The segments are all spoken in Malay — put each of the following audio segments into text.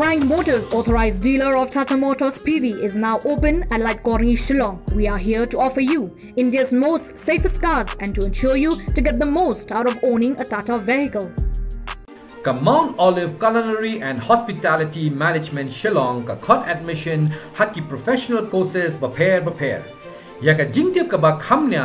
Frank Motors, authorized dealer of Tata Motors PV, is now open at Light Corniche Shillong. We are here to offer you India's most safest cars and to ensure you to get the most out of owning a Tata vehicle. का Olive Culinary and Hospitality Management Shillong Shillong का खट admission hockey professional courses बफेयर बफेयर याका जिङ्त्यब का बा खाम्न्या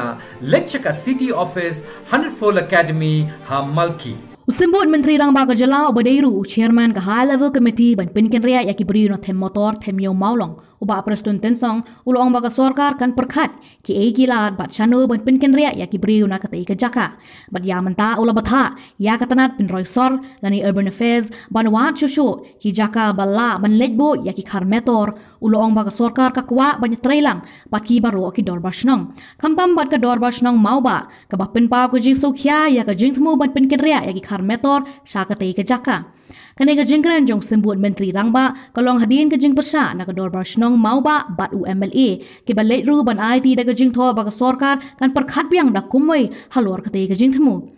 लेक्चर का city office हन्ड्रेड फोल एकाडेमी हा मल्की malki Usimbut Menteri Rang Baga Jala Obadeiru, Chairman ke High Level Committee ban pinkin ria yaki beri no them motor them yo maulong. Uba Preston Tensong, ulo ang baga sorkar kan perkat ki ei gila bat shanu ban pinkin ria yaki beri na kata ika jaka. Bat ya menta ula batha, ya katanat bin roy sor lani Urban Affairs ban wat shushu ki jaka bala ban lejbo yaki kar metor ulo ang baga sorkar ka kwa ban trailang bat ki baro ki dor bashnong. Kamtam bat ka dor bashnong mau ba, ka bapin pa ko jing sokya ya ka jing ban pinkin ria yaki kar metor syakate ke jaka. Kani ke jingkran jong sembut menteri rangba kalong hadin ke jing persa na ke dor barsnong mau ba bat UMLA ke balet ru ban IT da ke jing tho ba ke sorkar kan perkhat biang da kumoi halor kate ke jing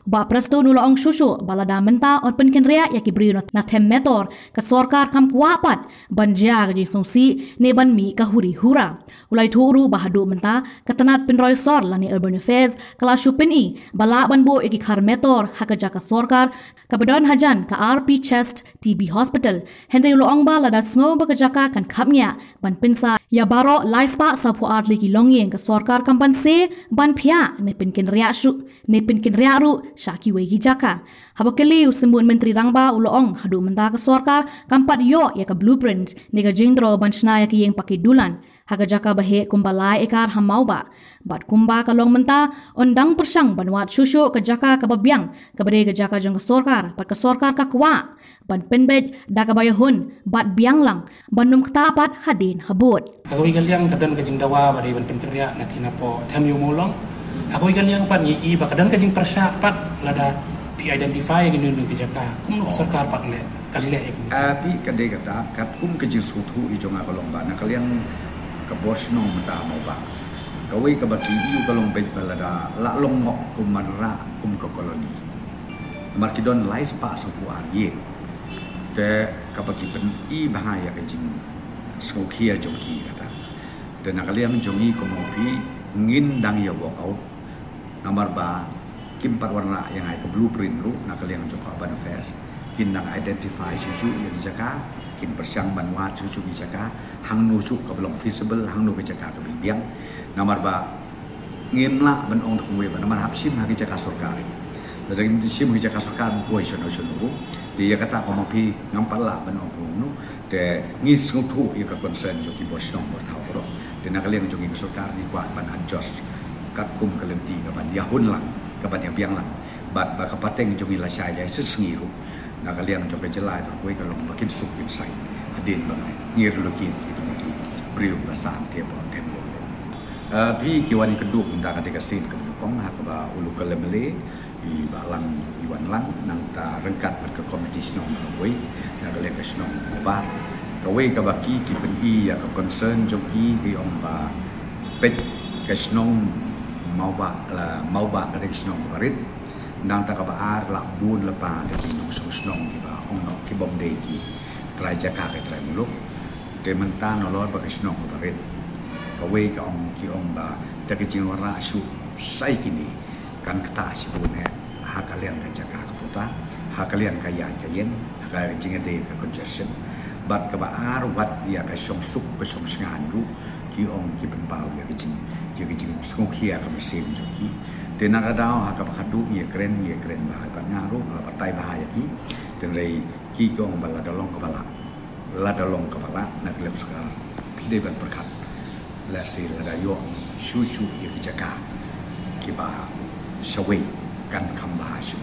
themu ba presto nulo shushu balada menta on pen ken ria ya ki bri na them metor ke sorkar kam kwa pat ban ja ke jing songsi ne ban mi ka huri hura ulai thuru ba hadu menta ke tanat pen roy sor lani urban affairs kala shupin i bala ban bo iki khar metor ha ka ja ka sorkar ka badon hajan ka chest TB Hospital. Henry Loong ba la da sngo ba kajaka kan kapnya ban pinsa ya baro laispa sa pu art liki longyeng ka sorkar kampan se ban pia ne pinkin ria shu ne pinkin ria ru shaki wegi jaka. Haba keli usimbun menteri rangba uloong hadu menta ka sorkar kampat yo ya ka blueprint ne ka jindro ban shna ya ki yeng pakai dulan. Haga jaka bahe kumbalai ekar hamau ba. Bat kumba ka long menta ondang persang banwat shushu ka jaka ka babyang ka bade ka jaka jang ka sorkar pat ka sorkar ka kwa. Ban penbet da ka bayahun bat biang lang banum ktapat hadin habut. Ako igal yang kadan ka jing dawa bade ban penkerya na tinapo tem yu mulong. Ako igal yang pan yi ba kadan ka jing persya pat lada pi identify ginu nu ka jaka. Kum nu sorkar pat le kan le ek. Api kade kata kat kum ke jing sutu i jonga kalong ba na kalian ka borsno mata mo ba. Kawai ka baki iu kalong bet balada la long mo kum marra kum ka koloni. Markidon lais pa sa puar ye te ka baki pen i bahaya ka jing skokia joki kata. Te na kalian jongi ko mo pi ngin dang ya walk out nomor ba kim par warna yang ai ka blueprint ru na kalian joko ban affairs. Kin nang identify susu yang jaka kin persiang banwa susu jaka hang nu su ka belong feasible hang nu jaka ka biang. Namar ba ngin la ban ong ku we ba namar hapsim ha jaka sarkar dari di sim jaka sarkar ko iso no sunu dia kata ko mapi ngampal la ban ong nu. Te ngis ngutu ka concern jo ki bos nong bor thau ro. De na kalian jo ki sarkar ni kwa ban anjos kat kum kalenti ka ban yahun lang ka ban biang lang. Bat ba ka pateng jo ki la shay ya sesengi ru na kalian jo ka jelai ko ka long makin suk bin sai adin ba ngir lukin itu lagi beriu basah tiap tempo bi kiwan kedua minta kata kasin ke kong hak ba ulu ke lemele i balang iwan lang nang ta rengkat ke komiti snong koi na kalian ke snong ba. Kawe ka baki ki pen i ya ka concern jom ki ki om ba pet ke snong mau ba la mau ba ka snong barit nang ta ka ba ar la bun la pa de ki nong snong ki ba ong no ki bom de ki trai jaka ke trai muluk te menta no lo ba snong barit kawe ka ong ki ong ba ta ke jing wara su sai kini kan kata si bun he ha kalian ka jaka ka puta ha kalian ka yan ka yen ha ka jing de ka congestion bat ka ba ar wat ya ka song suk ka song sngan ru ki ong ki pen pau ya ki jing ya ki jing song kia ka mesin jo ki. Te na ka dao ha ka ba khadu ye kren ye kren ba ha nga ru la ba tai ba ya ki ten rei ki ki ong ba la dalong ka ba la la dalong ka ba la na klep ska pi de ban perkat la si la da yo shu shu ye ki jaka ki ba shawei kan kam ba shu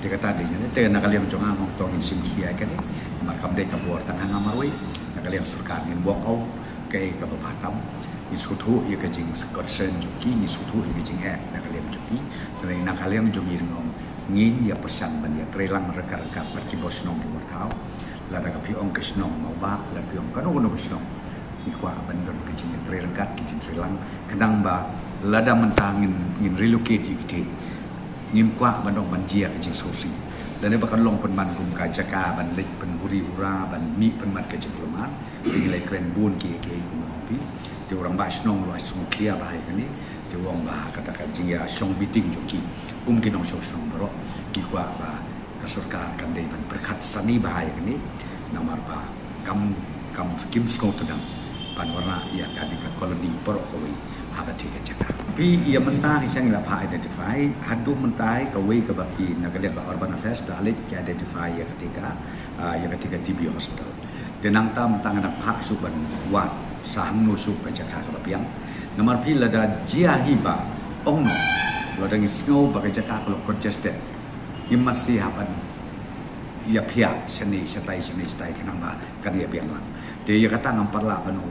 te kata de ne te na kalian jong ang tong in sim kia ka ni. Mar kam de ka bor tan hang amaroi na kalian surkar ngin walk out ke ka ba patam ni su thu ye ka jing scot sen jo ki ni su thu ye ka jing e na kalian jo ki na na kalian jong ir ngom ngin ya pesan ban ya trelang reka-reka per ki bos nong ki bor tau. La da ka pi ong ke snong mau ba la pi ong ka no no snong ikwa abandon ke jing tre rengkat ke jing tre lang ba lada mentangin ngin relocate ji kite ngin kwa bandong banjia ke jing sosi dan ini bakal long penman kum kajaka ban lik pen huri hura ban mi penman ke jeploman ring keren bun ki ki kum hobi di orang ba snong lo sung kia ba hai kani di orang ba kata ka jinga song meeting joki. Um ki nong song song bro ki kwa ba ka sarkar kan dei ban berkat sani ba hai kani namar ba kam kam kim sko tadang pan warna ia ka di ka koloni porok koi haba tiga jaka pi ia mentah isang la pa identify. Hadu mentah ka we ka baki nagalia ba urban affairs dalit ki identify ya ketika uh, ya ketika TB hospital tenang ta mentang anak pak suban wat saham no su ka jaka ka bapiang nomor pi la da jia hiba ong no lo da ngisngo ba ka jaka ka lo congested im masih hapan ya pihak seni setai seni setai kenang ba kan ia biang lang. Dia kata ngampar lah penuh